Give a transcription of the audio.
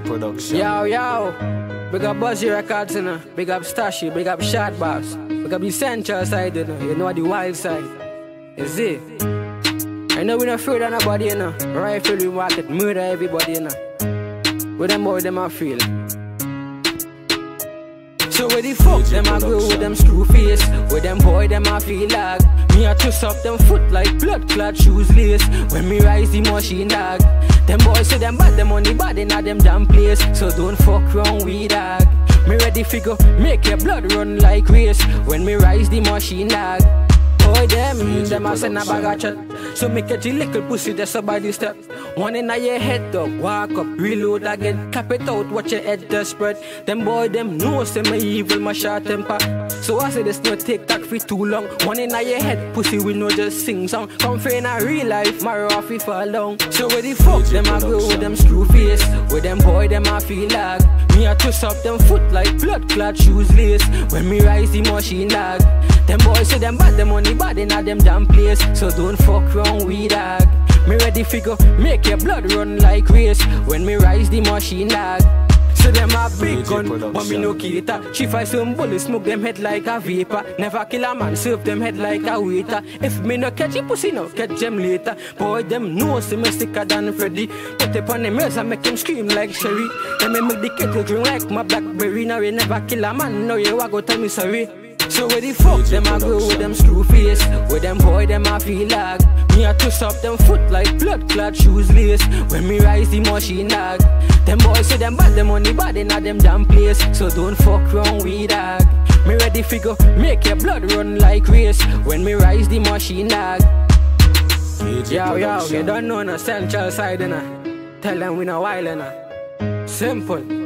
Production. Yo, yo. Big up Buzzy Records, you know. Big up Stashy, big up Shot Boss. Big up the central side, you know. You know the wild side. Is it? I know we not afraid of nobody, you know. Rifle we market, murder everybody, you know. With them boy, them I feel. So where the fuck them I go with them screw face? With them boy them I feel like? Me I twist up them foot like blood clot shoes lace. When me rise the machine dog Them boys say them bad them on the body not them damn place. So don't fuck wrong with dog Me ready figure make your blood run like race. When me rise the machine dog Boy, them, them a send a bag of chat. So make it a little pussy just a body step. One in your head up, walk up, reload again, clap it out, watch your head just spread. Them boy, them know say me evil, my short temper. So I say this no take that for too long. One in your head, pussy, we know just sing song. Come for in a real life, marrow off fall long. So where the fuck them I go with them screw face? With them boy, them I feel like. Me I twist up them foot like blood clot shoes lace. When me rise the machine dog. Them boys say them bad, them money bad in a them damn place. So don't fuck wrong with dog. Me ready figure, make your blood run like race. When me rise the machine dog. So them a big gun, but me no cater. She fight some bullets, smoke them head like a vapor. Never kill a man, serve them head like a waiter. If me no catch a pussy, no catch them later. Boy, them know see me sicker than Freddy. Put it on them ears and make them scream like Sherry. Them me make the kettle drink like my blackberry. Now you never kill a man, no you a go tell me sorry. So where the fuck them I go with them screw face? With them boy them I feel like? Me I twist up them foot like blood clot shoes lace. When me rise the machine dog Them boys say them bad them money bad in a them damn place. So don't fuck wrong with that. Me ready figure make your blood run like race. When me rise the machine DJ Yo yo you don't know no central side you know Tell them we no wild you know Simple